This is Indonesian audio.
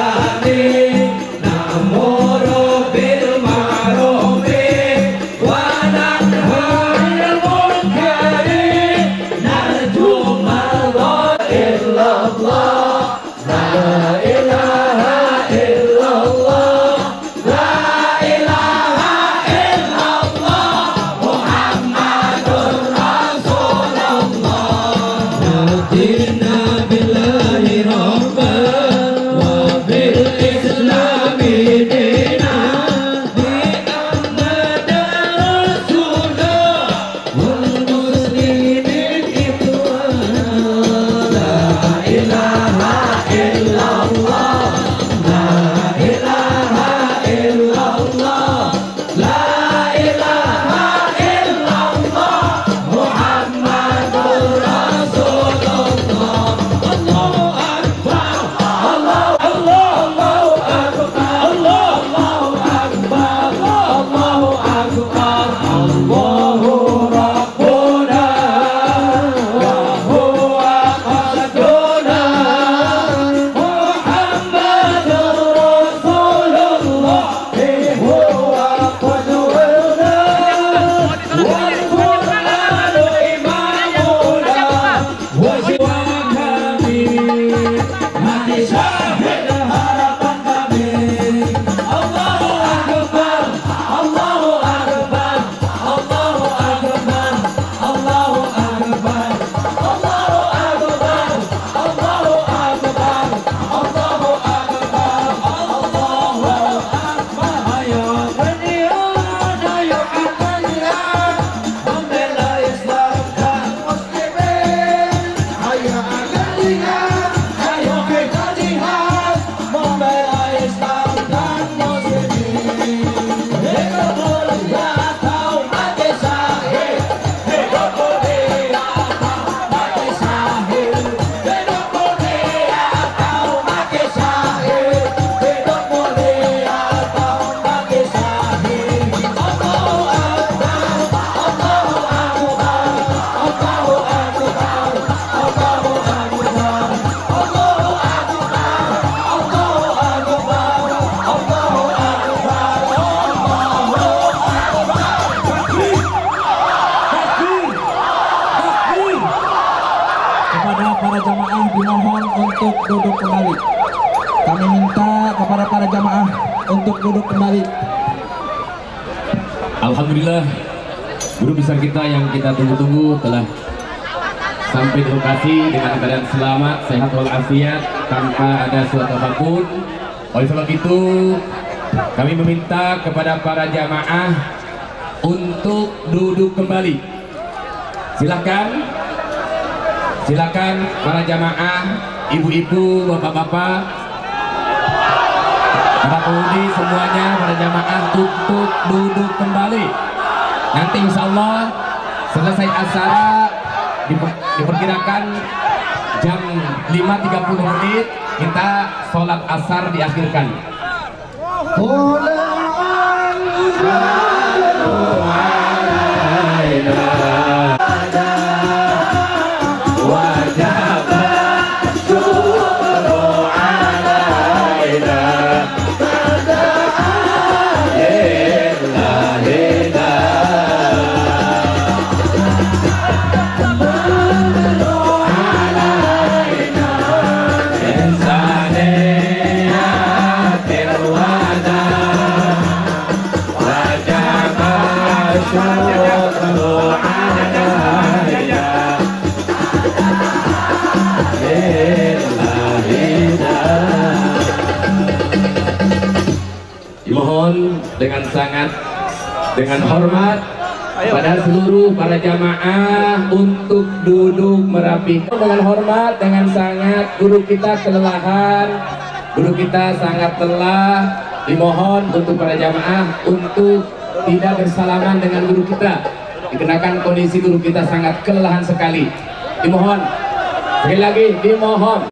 kepada dimohon untuk duduk kembali. Kami minta kepada para jamaah untuk duduk kembali. Alhamdulillah guru besar kita yang kita tunggu-tunggu telah sampai di lokasi dengan keadaan selamat, sehat walafiat tanpa ada suatu apa pun. Oleh sebab itu kami meminta kepada para jamaah untuk duduk kembali. Silakan, silakan para jamaah, ibu-ibu, bapak-bapak, para penghuni semuanya, para jamaah untuk duduk kembali. Nanti insya Allah selesai acara diper- diperkirakan jam 5.30 menit kita sholat asar diakhirkan. Dengan sangat dengan hormat pada seluruh para jamaah untuk duduk merapi. Dengan hormat dengan sangat guru kita kelelahan. Guru kita sangat telah dimohon untuk para jamaah untuk tidak bersalaman dengan guru kita. Dikenakan kondisi guru kita sangat kelelahan sekali. Dimohon. Sekali lagi dimohon